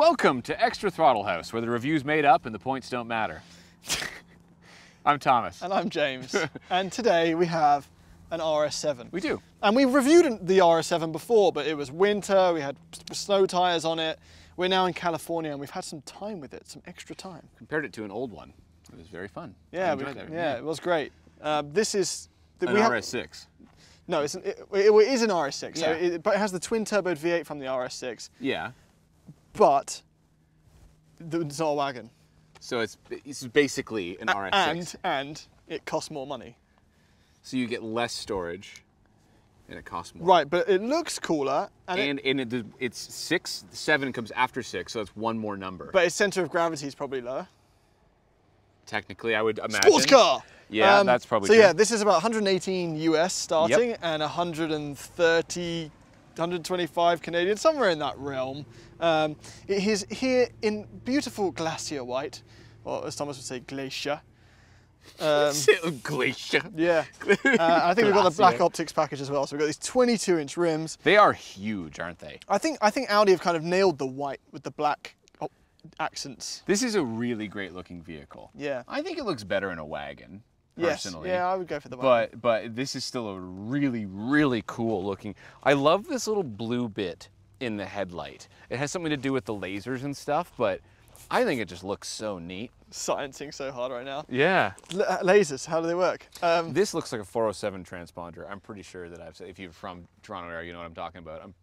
Welcome to Extra Throttle House, where the review's made up and the points don't matter. I'm Thomas. And I'm James. and today we have an RS7. We do. And we reviewed the RS7 before, but it was winter, we had snow tyres on it. We're now in California and we've had some time with it, some extra time. Compared it to an old one. It was very fun. Yeah, we, that. yeah, it was great. Uh, this is... The, An we RS6. no, it's an, it, it, it is an RS6, so it, but it has the twin turbo V8 from the RS6, Yeah. But it's not a wagon. So it's it's basically an RS6. And, and it costs more money. so you get less storage, and it costs more. Right, but it looks cooler, and, it- And and it, it's six, seven comes after six, so it's one more number. but its centre of gravity is probably lower. technically, I would imagine. Sports car. Um, Yeah, that's probably So true. yeah, this is about 118 US starting and 130, 125 Canadian, somewhere in that realm. Um, it is here in beautiful glacier white, or as Thomas would say, glacier. Um, Glacier. yeah, uh, I think we've got the black optics package as well. So we've got these 22 inch rims. They are huge, aren't they? I think I think Audi have kind of nailed the white with the black accents. This is a really great looking vehicle. Yeah. I think it looks better in a wagon, Yes. Yeah, I would go for the white. But but this is still a really really cool looking. I love this little blue bit in the headlight. It has something to do with the lasers and stuff, but I think it just looks so neat. Sciencing so hard right now. Yeah. L- uh, lasers, how do they work? Um, This looks like a 407 transponder. I'm pretty sure that I've said, if you're from Toronto area, you know what I'm talking about. I'm,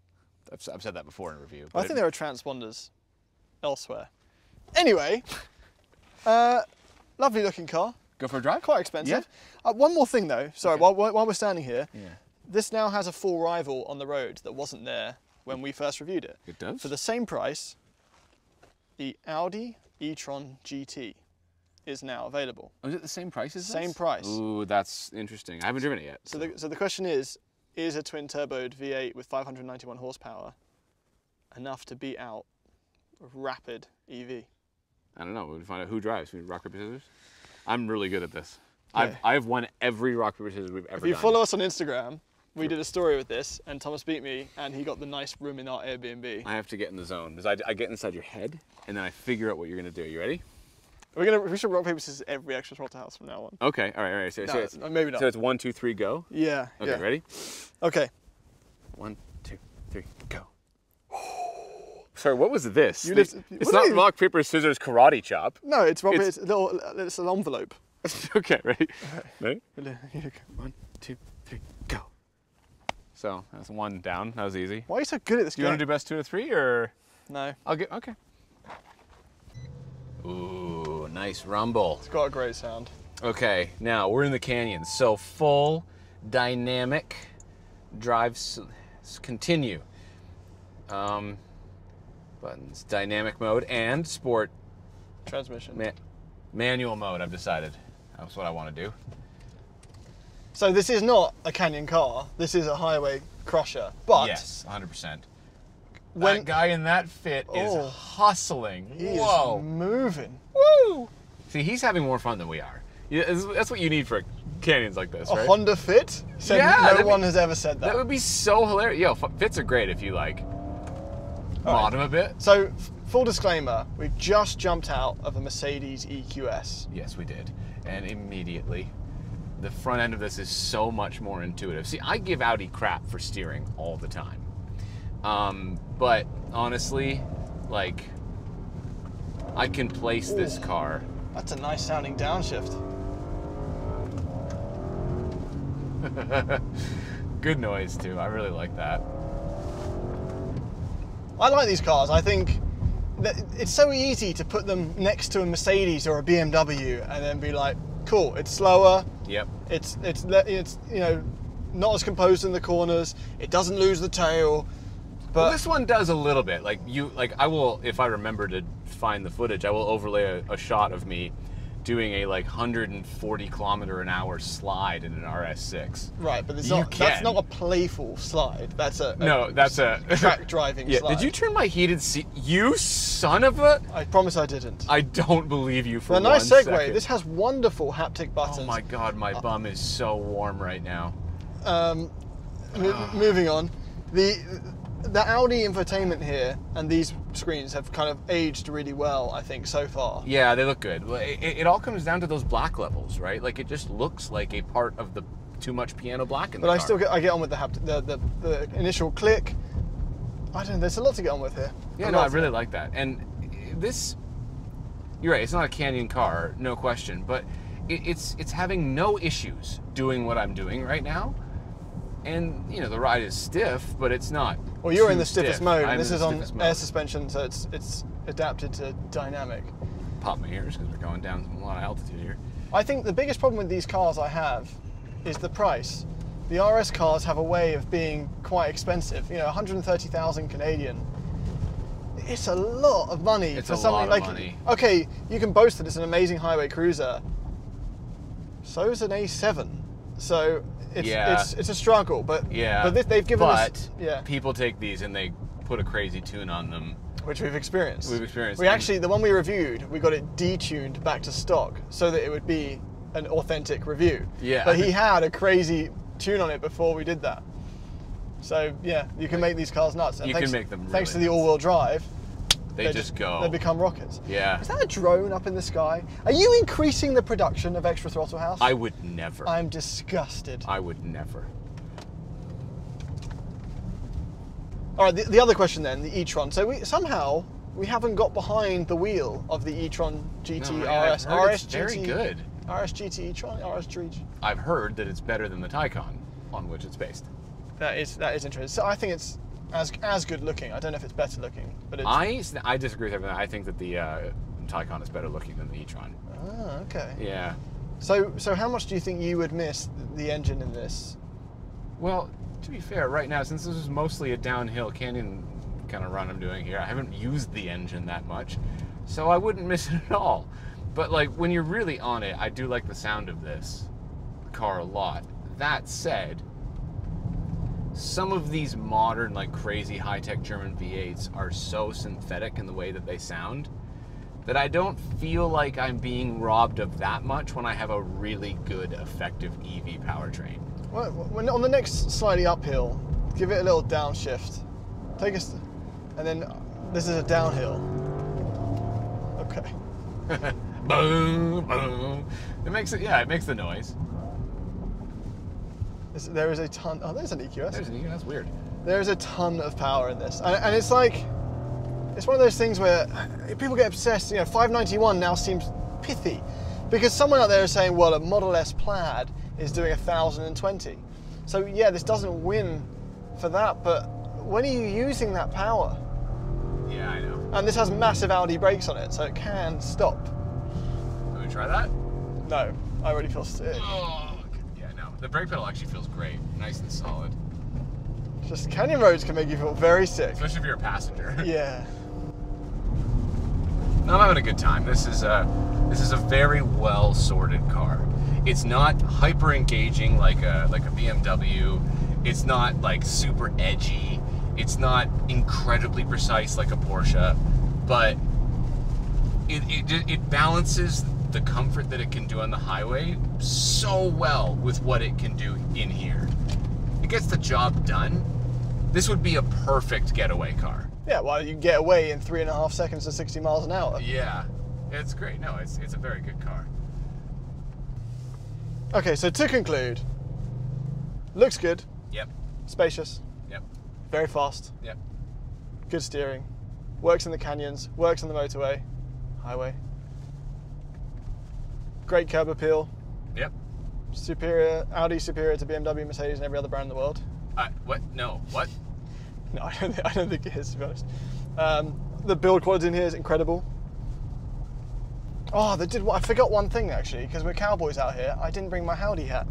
I've, s- I've said that before in review. I think it- there are transponders elsewhere. Anyway, uh, lovely looking car, go for a drive. quite expensive. Uh, one more thing though, sorry, Okay. while, while we're standing here, Yeah. this now has a full rival on the road that wasn't there when we first reviewed it. It does. For the same price, the Audi e-tron GT is now available. Oh, is it the same price as Same this? price. Ooh, that's interesting. I haven't driven it yet. So the, so the question is, is a twin turboed V8 with 591 horsepower enough to beat out a rapid EV? I don't know. We'll find out who drives. We rock paper scissors. I'm really good at this. I've I've won every rock paper scissors we've ever If you done. follow us on Instagram, we did a story with this, and Thomas beat me, and he got the nice room in our Airbnb. I have to get in the zone because I, I get inside your head and then I figure out what you're gonna do. You ready? We're gonna we should rock paper scissors every extra Throttle house from now on. Okay. All right. All right. So, No, so, it's, maybe not. so it's one, two, three, go. Yeah. Okay. yeah. Ready? Okay. One, two, three, go. Sorry, what was this? You The- lift- it's not are you- rock paper scissors karate chop. No, it's rock It's- it's, a little. It's an envelope. okay. Ready? Ready? One, two, three, go. So that's one down. That was easy. Why are you so good at this Do you want to do best two or three or? No, I'll get okay. Ooh, nice rumble. it's got a great sound. Okay, now we're in the canyon. So full dynamic drives continue. Um, buttons, dynamic mode and sport Transmission. ma- manual mode. I've decided. That's what I want to do. So this is not a canyon car. This is a highway crusher. But yes, 100%. when that guy in that fit is Oh. hustling. he is Whoa. moving, Woo! See, he's having more fun than we are. That's- what you need for canyons like this, a right? Honda Fit. Said Yeah, no that'd be- one has ever said that. That would be so hilarious. Yo, fits are great if you like mod them a bit. So, full disclaimer, we've just jumped out of a Mercedes EQS. Yes, we did. And immediately, the front end of this is so much more intuitive. See, I give Audi crap for steering all the time. Um, but honestly, like, I can place this car. That's a nice sounding downshift. Good noise, too. I really like that. I like these cars. I think that it's so easy to put them next to a Mercedes or a BMW and then be like, cool, it's slower, Yep. it's it's it's you know not as composed in the corners, it doesn't lose the tail, but Well, this one does a little bit. Like you, like I will, if I remember to find the footage, I will overlay a, a shot of me doing a like 140 kilometer an hour slide in an RS6. right, but it's not that's not a playful slide. That's a, a No, that's a track driving Yeah. slide. Did you turn my heated seat? You son of a! I promise I didn't. I don't believe you for a nice segue. second. This has wonderful haptic buttons. Oh my god, my Uh, bum is so warm right now. Um, mo- moving on, the the Audi infotainment here and these screens have kind of aged really well, I think, so far. Yeah, they look good. Well, It, it all comes down to those black levels, right? Like it just looks like a part of the too much piano black in the But I car. still get I get on with the hapt- the, the the initial click. I don't know. There's a lot to get on with here. Yeah, A no, I really like that. And this, you're right. It's not a Canyon car, no question. But it, it's it's having no issues doing what I'm doing right now. And you know the ride is stiff, but it's not. Well, you're in the stiffest stiff. mode, I'm and this is on air mode. suspension, so it's it's adapted to dynamic. Pop my ears because we're going down a lot of altitude here. I think the biggest problem with these cars I have is the price. The RS cars have a way of being quite expensive. You know, 130,000 Canadian. It's a lot of money It's for a something lot of like. money. Okay, you can boast that it's an amazing highway cruiser. So is an A7. So it's Yeah. it's, it's a struggle, but Yeah. But this, they've given but us yeah, people take these and they put a crazy tune on them. which we've experienced. We've experienced. We actually, the one we reviewed, we got it detuned back to stock so that it would be an authentic review. Yeah. But he had a crazy tune on it before we did that. So yeah, you can make these cars nuts. And You can thanks, make them Thanks to the all-wheel drive, they, just go. They become rockets. yeah. Is that a drone up in the sky? Are you increasing the production of Extra Throttle House? I would never. I'm disgusted. I would never. All right, the, the other question then, the e-tron. So we somehow we haven't got behind the wheel of the e-tron GT No, RS. RS it's very GT good. RS GT e-tron, RS GT. I've heard that it's better than the Taycan on which it's based. That is that is interesting. So I think it's as as good looking. I don't know if it's better looking, but it's I, I disagree with everything. I think that the uh, Taycan is better looking than the e-tron. ah, okay. Yeah. So so how much do you think you would miss the engine in this? Well, to be fair, right now, since this is mostly a downhill canyon kind of run I'm doing here, I haven't used the engine that much, so I wouldn't miss it at all. But like when you're really on it, I do like the sound of this car a lot. That said, some of these modern, like crazy high-tech German V8s are so synthetic in the way that they sound that I don't feel like I'm being robbed of that much when I have a really good, effective EV powertrain. Well, when on the next slightly uphill, give it a little downshift. Take us, and then this is a downhill. Okay. boom, boom. It makes it, yeah, it makes the noise. This- there is a ton. Oh, there's an EQS. There's an, that's weird. There is a ton of power in this, and, and it's like it's one of those things where people get obsessed. You know, 591 now seems pithy because someone out there is saying, well, a Model S Plaid is doing 1,020. So yeah, this doesn't win for that, but when are you using that power? Yeah, I know. And this has massive Audi brakes on it, so it can stop. Can we try that? No, I already feel sick. Oh. The brake pedal actually feels great, nice and solid, Just canyon roads can make you feel very sick. especially if you're a passenger. Yeah. No, I'm having a good time. This is a this is a very well sorted car. It's not hyper engaging like a like a BMW. It's not like super edgy. It's not incredibly precise like a Porsche, but it it, it balances the comfort that it can do on the highway so well with what it can do in here. It gets the job done. This would be a perfect getaway car. Yeah, well, you get away in three and a half seconds to 60 miles an hour. Yeah, it's great. No, it's it's a very good car. Okay, so to conclude, looks good, Yep. spacious, Yep. very fast, Yep. good steering, works in the canyons, works on the motorway, highway. Great curb appeal, Yep. superior, Audi superior to BMW, Mercedes, and every other brand in the world. Uh, what? No. What? No, I don't, think, I don't think it is, to be honest. Um, the build quality in here is incredible. Oh, they did. I forgot one thing actually, because we're cowboys out here. I didn't bring my howdy hat.